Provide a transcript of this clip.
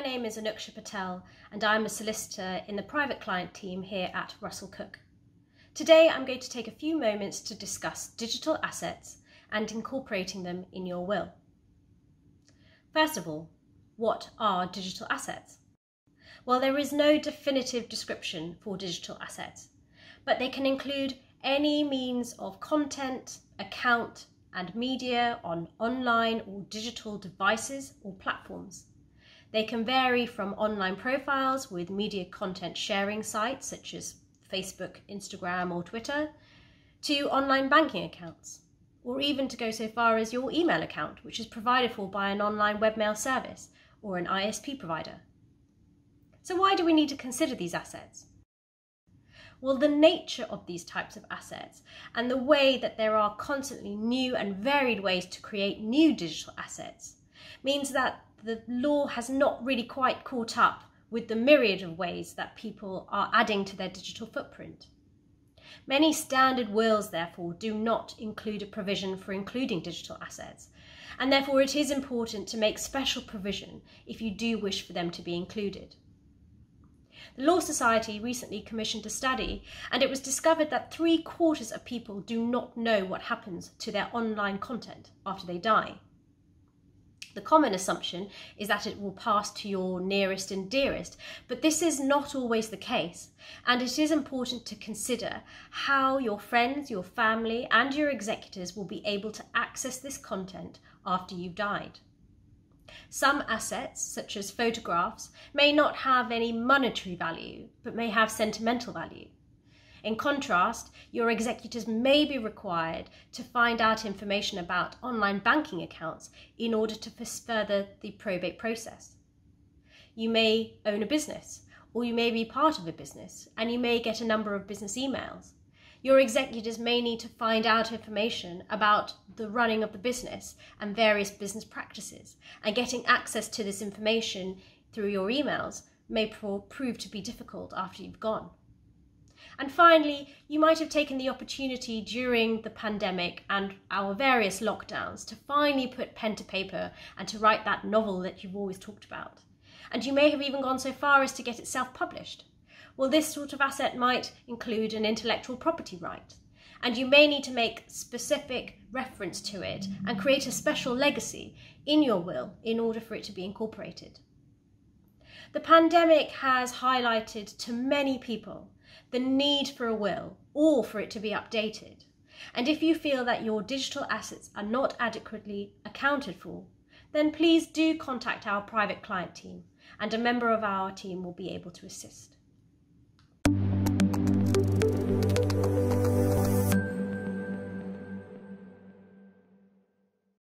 name is Anouksha Patel and I'm a solicitor in the private client team here at Russell-Cooke. Today I'm going to take a few moments to discuss digital assets and incorporating them in your will. First of all, what are digital assets? Well, there is no definitive description for digital assets, but they can include any means of content, account, and media on online or digital devices or platforms. They can vary from online profiles with media content sharing sites such as Facebook, Instagram, or Twitter, to online banking accounts, or even to go so far as your email account, which is provided for by an online webmail service or an ISP provider. So, why do we need to consider these assets? Well, the nature of these types of assets and the way that there are constantly new and varied ways to create new digital assets means that the law has not really quite caught up with the myriad of ways that people are adding to their digital footprint. Many standard wills, therefore, do not include a provision for including digital assets, and therefore it is important to make special provision if you do wish for them to be included. The Law Society recently commissioned a study, and it was discovered that three quarters of people do not know what happens to their online content after they die. The common assumption is that it will pass to your nearest and dearest, but this is not always the case, and it is important to consider how your friends, your family, and your executors will be able to access this content after you've died. Some assets, such as photographs, may not have any monetary value, but may have sentimental value. In contrast, your executors may be required to find out information about online banking accounts in order to further the probate process. You may own a business, or you may be part of a business, and you may get a number of business emails your executors may need to find out information about the running of the business and various business practices, and getting access to this information through your emails may prove to be difficult after you've gone. And finally, you might have taken the opportunity during the pandemic and our various lockdowns to finally put pen to paper and to write that novel that you've always talked about. And you may have even gone so far as to get it self published. Well, this sort of asset might include an intellectual property right, and you may need to make specific reference to it and create a special legacy in your will in order for it to be incorporated. The pandemic has highlighted to many people the need for a will or for it to be updated. And if you feel that your digital assets are not adequately accounted for, then please do contact our private client team and a member of our team will be able to assist.